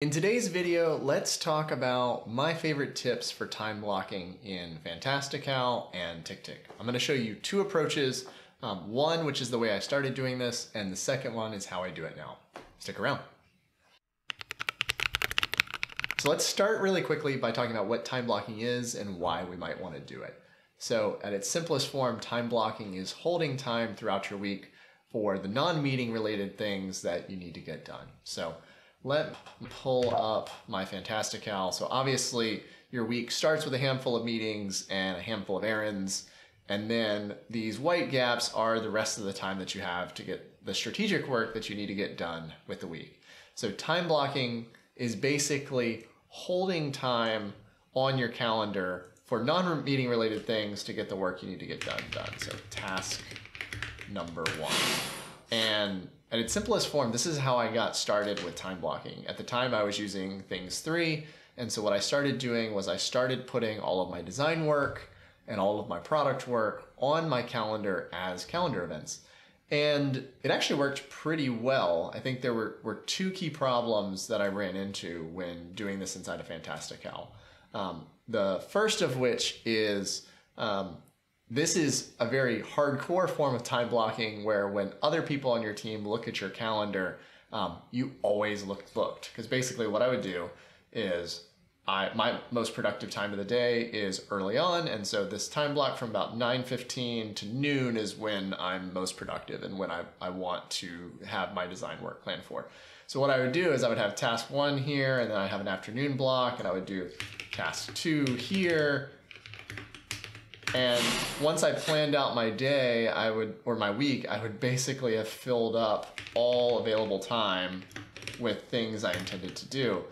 In today's video, let's talk about my favorite tips for time blocking in Fantastical and TickTick. I'm going to show you two approaches. Um, one, which is the way I started doing this, and the second one is how I do it now. Stick around. So let's start really quickly by talking about what time blocking is and why we might want to do it. So at its simplest form, time blocking is holding time throughout your week for the non-meeting related things that you need to get done. So let me pull up my Fantastical. So obviously your week starts with a handful of meetings and a handful of errands. And then these white gaps are the rest of the time that you have to get the strategic work that you need to get done with the week. So time blocking is basically holding time on your calendar for non-meeting related things to get the work you need to get done done. So task number one. And at its simplest form, this is how I got started with time blocking. At the time, I was using Things 3. And so what I started doing was I started putting all of my design work and all of my product work on my calendar as calendar events. And it actually worked pretty well. I think there were, were two key problems that I ran into when doing this inside of Fantastical. Um, the first of which is um, this is a very hardcore form of time blocking where when other people on your team look at your calendar, um, you always look booked. Because basically, what I would do is I, my most productive time of the day is early on, and so this time block from about 9.15 to noon is when I'm most productive and when I, I want to have my design work planned for. So what I would do is I would have task one here, and then I'd have an afternoon block, and I would do task two here, and once I planned out my day, I would, or my week, I would basically have filled up all available time with things I intended to do.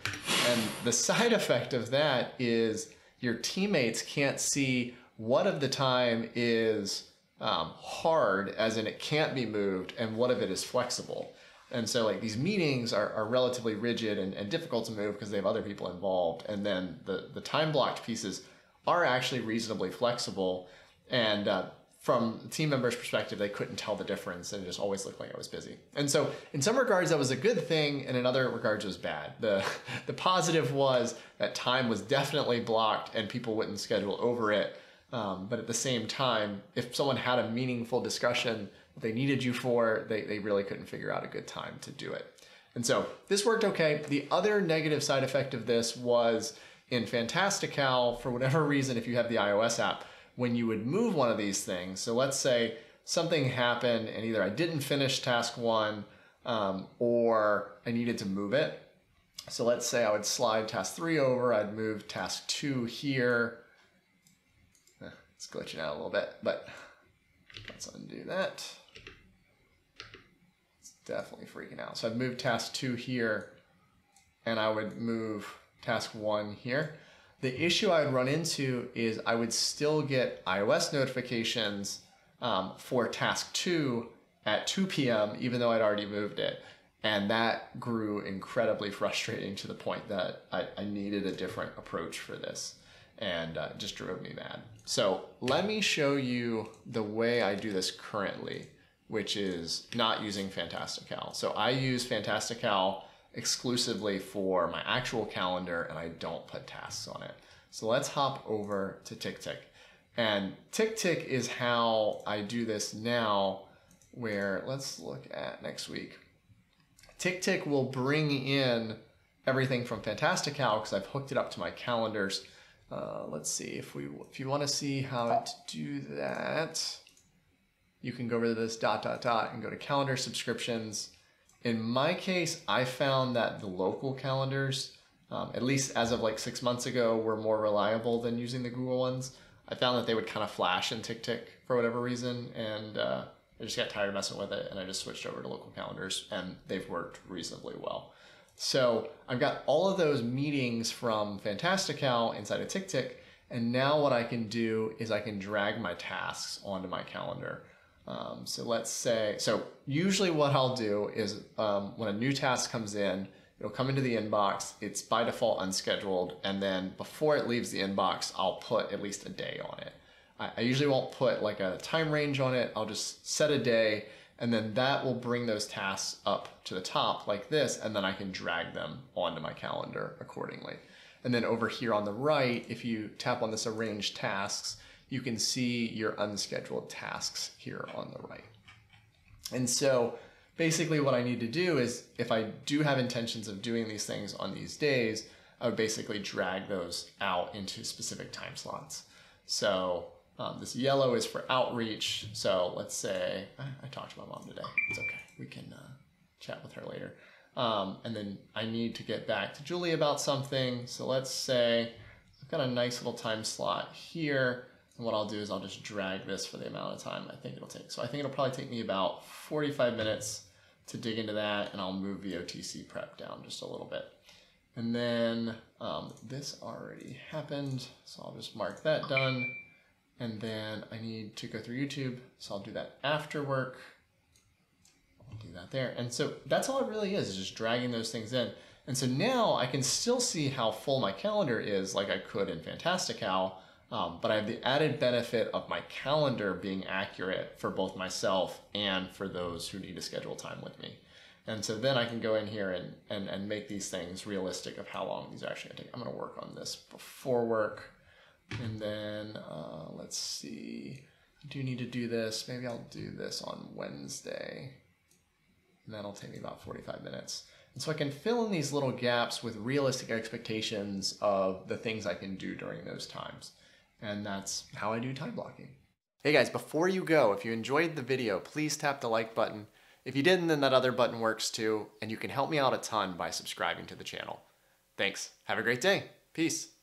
And the side effect of that is your teammates can't see what of the time is um, hard, as in it can't be moved, and what of it is flexible. And so like these meetings are, are relatively rigid and, and difficult to move because they have other people involved. And then the, the time blocked pieces are actually reasonably flexible. And uh, from team members' perspective, they couldn't tell the difference and it just always looked like I was busy. And so in some regards, that was a good thing, and in other regards, it was bad. The, the positive was that time was definitely blocked and people wouldn't schedule over it. Um, but at the same time, if someone had a meaningful discussion that they needed you for, they, they really couldn't figure out a good time to do it. And so this worked okay. The other negative side effect of this was in Fantastical, for whatever reason, if you have the iOS app, when you would move one of these things, so let's say something happened and either I didn't finish task one um, or I needed to move it. So let's say I would slide task three over, I'd move task two here. Eh, it's glitching out a little bit, but let's undo that. It's definitely freaking out. So I'd move task two here and I would move task one here. The issue I would run into is I would still get iOS notifications um, for task two at 2 p.m., even though I'd already moved it. And that grew incredibly frustrating to the point that I, I needed a different approach for this and uh, just drove me mad. So let me show you the way I do this currently, which is not using Fantastical. So I use Fantastical exclusively for my actual calendar and I don't put tasks on it. So let's hop over to TickTick. And TickTick is how I do this now where let's look at next week. TickTick will bring in everything from Fantastical because I've hooked it up to my calendars. Uh, let's see if we if you want to see how to do that, you can go over to this dot dot dot and go to calendar subscriptions in my case, I found that the local calendars, um, at least as of like six months ago, were more reliable than using the Google ones. I found that they would kind of flash in TickTick for whatever reason, and uh, I just got tired of messing with it, and I just switched over to local calendars, and they've worked reasonably well. So I've got all of those meetings from Fantastical inside of TickTick, and now what I can do is I can drag my tasks onto my calendar. Um, so let's say, so usually what I'll do is um, when a new task comes in, it'll come into the inbox, it's by default unscheduled, and then before it leaves the inbox, I'll put at least a day on it. I, I usually won't put like a time range on it, I'll just set a day, And then that will bring those tasks up to the top like this, and then I can drag them onto my calendar accordingly. And then over here on the right, if you tap on this arrange tasks, you can see your unscheduled tasks here on the right. And so basically what I need to do is if I do have intentions of doing these things on these days, I would basically drag those out into specific time slots. So um, this yellow is for outreach. So let's say, I, I, talked to my mom today. It's okay. We can uh, chat with her later. Um, and then I need to get back to Julie about something. So let's say I've got a nice little time slot here. And what I'll do is I'll just drag this for the amount of time I think it'll take. So I think it'll probably take me about 45 minutes to dig into that and I'll move the OTC prep down just a little bit. And then um, this already happened, so I'll just mark that done. And then I need to go through YouTube, so I'll do that after work. I'll do that there. And so that's all it really is, is just dragging those things in. And so now I can still see how full my calendar is like I could in Fantastical, um, but I have the added benefit of my calendar being accurate for both myself and for those who need to schedule time with me. And so then I can go in here and, and, and make these things realistic of how long these are actually gonna take. I'm gonna work on this before work. And then uh, let's see, I do need to do this. Maybe I'll do this on Wednesday. And that'll take me about 45 minutes. And so I can fill in these little gaps with realistic expectations of the things I can do during those times. And that's how I do time blocking. Hey guys, before you go, if you enjoyed the video, please tap the like button if you didn't, then that other button works too, and you can help me out a ton by subscribing to the channel. Thanks. Have a great day. Peace.